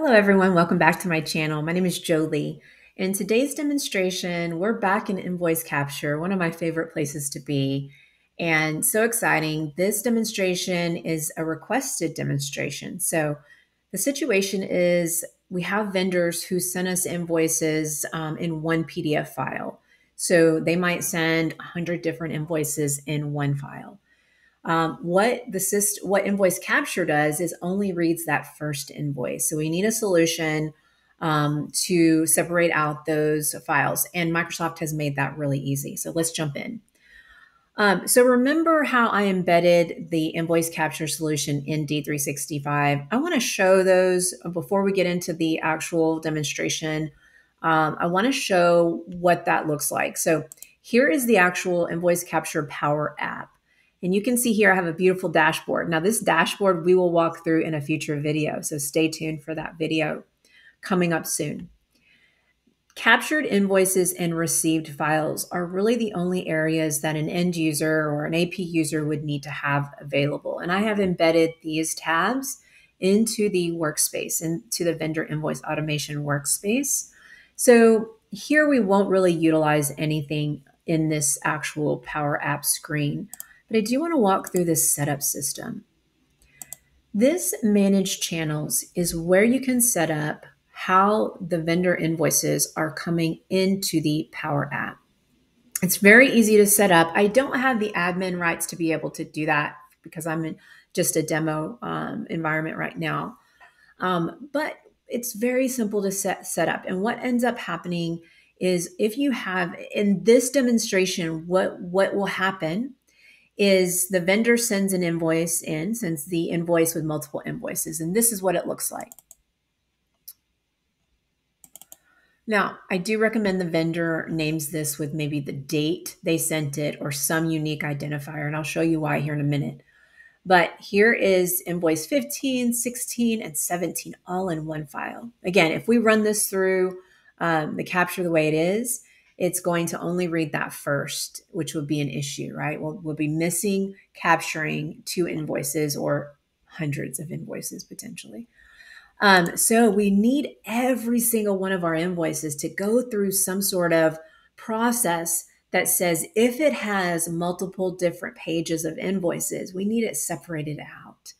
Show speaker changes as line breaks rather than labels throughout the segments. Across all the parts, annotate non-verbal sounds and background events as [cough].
Hello everyone, welcome back to my channel. My name is Jolie. In today's demonstration, we're back in invoice capture, one of my favorite places to be. And so exciting, this demonstration is a requested demonstration. So the situation is we have vendors who send us invoices um, in one PDF file. So they might send 100 different invoices in one file. Um, what the syst- what invoice capture does is only reads that first invoice. So we need a solution um, to separate out those files, and Microsoft has made that really easy. So let's jump in. Um, so remember how I embedded the invoice capture solution in D365. I want to show those before we get into the actual demonstration. Um, I want to show what that looks like. So here is the actual invoice capture power app. And you can see here I have a beautiful dashboard. Now this dashboard we will walk through in a future video, so stay tuned for that video coming up soon. Captured invoices and received files are really the only areas that an end user or an AP user would need to have available. And I have embedded these tabs into the workspace, into the vendor invoice automation workspace. So here we won't really utilize anything in this actual Power App screen but I do want to walk through this setup system. This manage channels is where you can set up how the vendor invoices are coming into the Power App. It's very easy to set up. I don't have the admin rights to be able to do that because I'm in just a demo um, environment right now. Um, but it's very simple to set, set up. And what ends up happening is if you have in this demonstration, what, what will happen is the vendor sends an invoice in, sends the invoice with multiple invoices, and this is what it looks like. Now, I do recommend the vendor names this with maybe the date they sent it or some unique identifier, and I'll show you why here in a minute. But here is invoice 15, 16, and 17 all in one file. Again, if we run this through um, the capture the way it is, it's going to only read that first, which would be an issue, right? We'll, we'll be missing capturing two invoices or hundreds of invoices potentially. Um, so we need every single one of our invoices to go through some sort of process that says if it has multiple different pages of invoices, we need it separated out.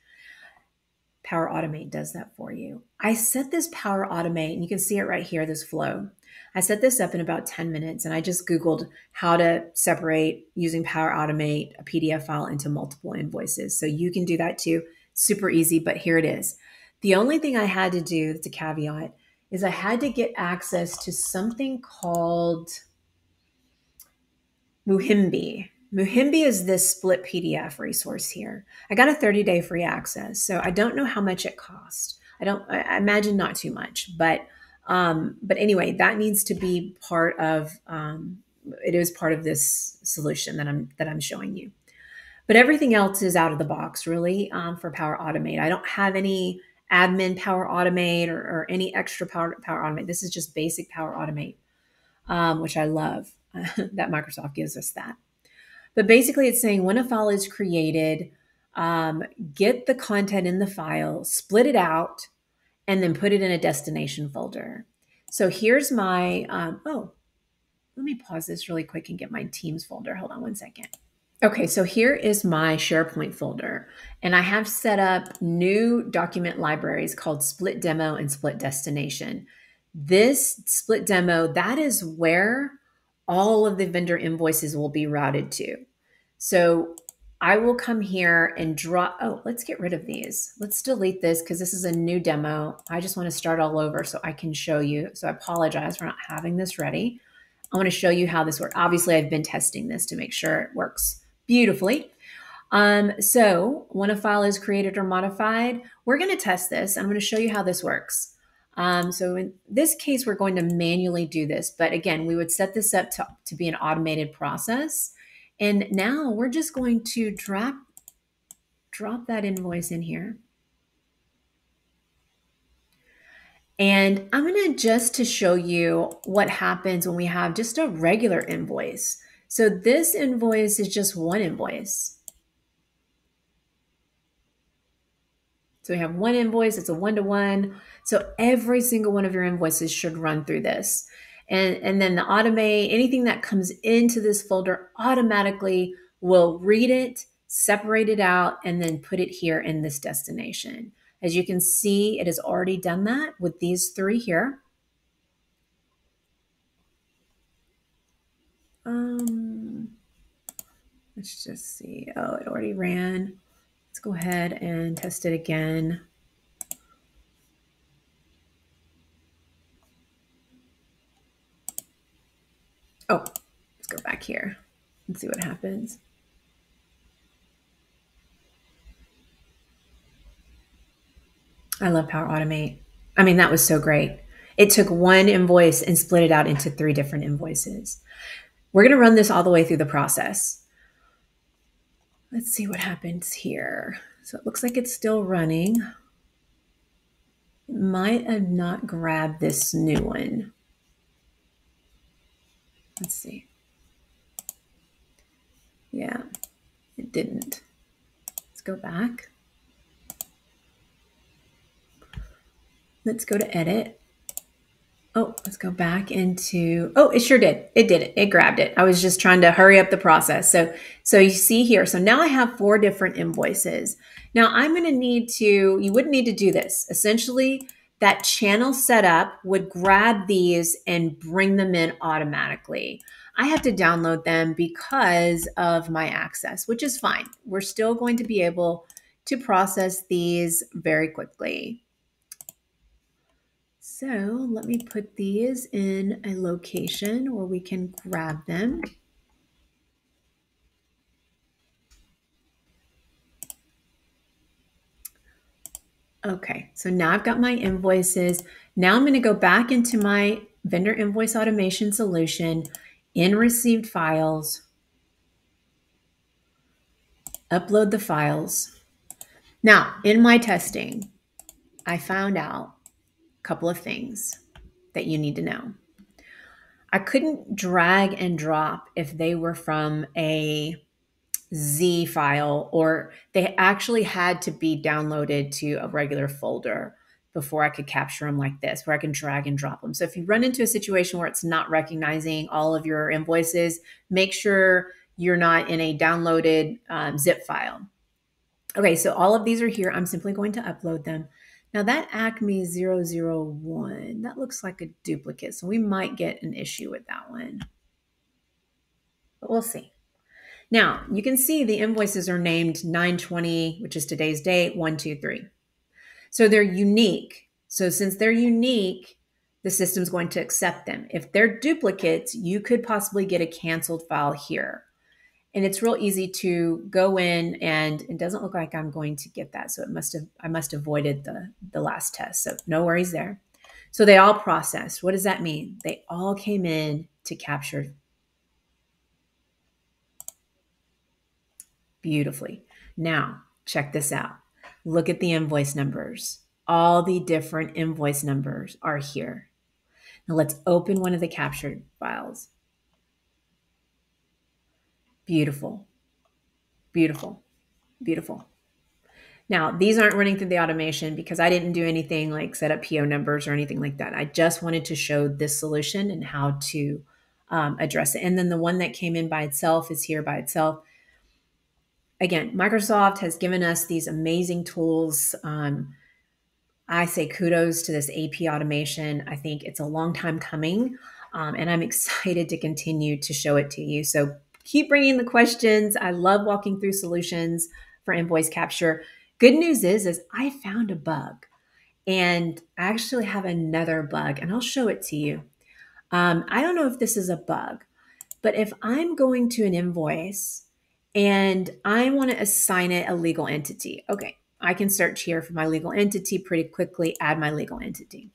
Power Automate does that for you. I set this Power Automate, and you can see it right here, this flow. I set this up in about 10 minutes and I just Googled how to separate using Power Automate a PDF file into multiple invoices. So you can do that too. Super easy, but here it is. The only thing I had to do, that's a caveat, is I had to get access to something called Muhimbi. Muhimbi is this split PDF resource here. I got a 30 day free access, so I don't know how much it cost. I don't, I imagine not too much, but um, but anyway, that needs to be part of um, it is part of this solution that I'm that I'm showing you. But everything else is out of the box really um, for Power Automate. I don't have any admin Power Automate or, or any extra Power Power Automate. This is just basic Power Automate, um, which I love [laughs] that Microsoft gives us that. But basically, it's saying when a file is created, um, get the content in the file, split it out, and then put it in a destination folder. So here's my, um, oh, let me pause this really quick and get my Teams folder. Hold on one second. Okay, so here is my SharePoint folder, and I have set up new document libraries called Split Demo and Split Destination. This Split Demo, that is where all of the vendor invoices will be routed to. So I will come here and draw. Oh, let's get rid of these. Let's delete this because this is a new demo. I just want to start all over so I can show you. So I apologize for not having this ready. I want to show you how this works. Obviously, I've been testing this to make sure it works beautifully. Um, so when a file is created or modified, we're going to test this. I'm going to show you how this works. Um, so in this case, we're going to manually do this. But again, we would set this up to, to be an automated process. And now we're just going to drop, drop that invoice in here. And I'm going to just to show you what happens when we have just a regular invoice. So this invoice is just one invoice. So we have one invoice, it's a one to one. So every single one of your invoices should run through this. And, and then the automate, anything that comes into this folder automatically will read it, separate it out, and then put it here in this destination. As you can see, it has already done that with these three here. Um, let's just see. Oh, it already ran. Let's go ahead and test it again. Oh, let's go back here and see what happens. I love Power Automate. I mean, that was so great. It took one invoice and split it out into three different invoices. We're going to run this all the way through the process. Let's see what happens here. So it looks like it's still running. Might have not grabbed this new one. Let's see. Yeah, it didn't. Let's go back. Let's go to edit. Oh, let's go back into, oh, it sure did. It did it. It grabbed it. I was just trying to hurry up the process. So, so you see here, so now I have four different invoices. Now I'm going to need to, you wouldn't need to do this. Essentially, that channel setup would grab these and bring them in automatically. I have to download them because of my access, which is fine. We're still going to be able to process these very quickly. So let me put these in a location where we can grab them. Okay, so now I've got my invoices. Now I'm going to go back into my vendor invoice automation solution in received files, upload the files. Now, in my testing, I found out a couple of things that you need to know. I couldn't drag and drop if they were from a Z file, or they actually had to be downloaded to a regular folder before I could capture them like this, where I can drag and drop them. So if you run into a situation where it's not recognizing all of your invoices, make sure you're not in a downloaded um, zip file. Okay, so all of these are here. I'm simply going to upload them. Now that Acme 001, that looks like a duplicate, so we might get an issue with that one. But we'll see. Now, you can see the invoices are named 920, which is today's date, 123. So they're unique. So since they're unique, the system's going to accept them. If they're duplicates, you could possibly get a canceled file here. And it's real easy to go in and it doesn't look like I'm going to get that. So it must have I must have avoided the, the last test. So no worries there. So they all processed. What does that mean? They all came in to capture beautifully. Now, check this out. Look at the invoice numbers. All the different invoice numbers are here. Now let's open one of the captured files. Beautiful, beautiful, beautiful. Now, these aren't running through the automation because I didn't do anything like set up PO numbers or anything like that. I just wanted to show this solution and how to um, address it. And then the one that came in by itself is here by itself again, Microsoft has given us these amazing tools. Um, I say kudos to this AP automation. I think it's a long time coming, um, and I'm [laughs] excited to continue to show it to you. So keep bringing the questions. I love walking through solutions for invoice capture. Good news is, is I found a bug, and I actually have another bug, and I'll show it to you. Um, I don't know if this is a bug, but if I'm going to an invoice and I want to assign it a legal entity. Okay, I can search here for my legal entity pretty quickly, add my legal entity.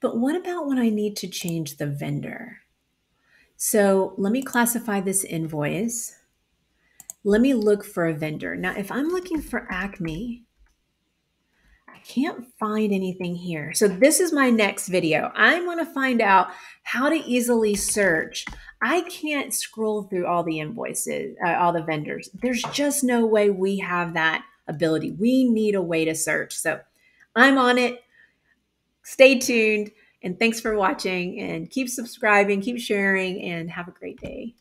But what about when I need to change the vendor? So let me classify this invoice. Let me look for a vendor. Now, if I'm looking for Acme, can't find anything here. So this is my next video. I'm going to find out how to easily search. I can't scroll through all the invoices, uh, all the vendors. There's just no way we have that ability. We need a way to search. So I'm on it. Stay tuned and thanks for watching and keep subscribing, keep sharing and have a great day.